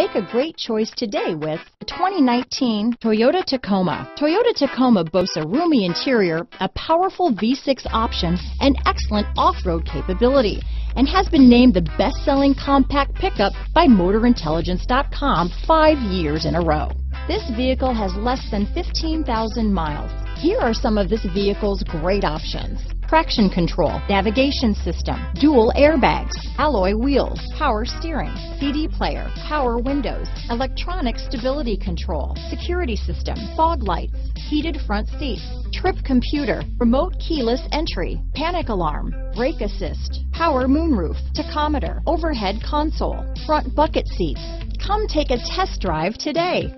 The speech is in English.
Make a great choice today with the 2019 Toyota Tacoma. Toyota Tacoma boasts a roomy interior, a powerful V6 option, and excellent off-road capability, and has been named the best-selling compact pickup by MotorIntelligence.com five years in a row. This vehicle has less than 15,000 miles. Here are some of this vehicle's great options. Traction control, navigation system, dual airbags, alloy wheels, power steering, CD player, power windows, electronic stability control, security system, fog lights, heated front seats, trip computer, remote keyless entry, panic alarm, brake assist, power moonroof, tachometer, overhead console, front bucket seats. Come take a test drive today.